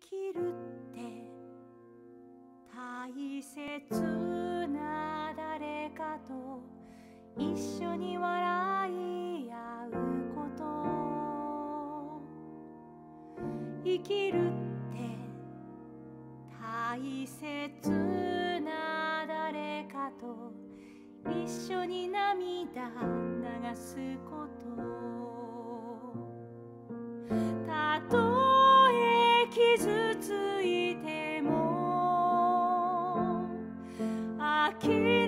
きるって大切な誰かと一緒に笑い合うこと。生きるって大切な誰かと一緒に涙流すこと。keep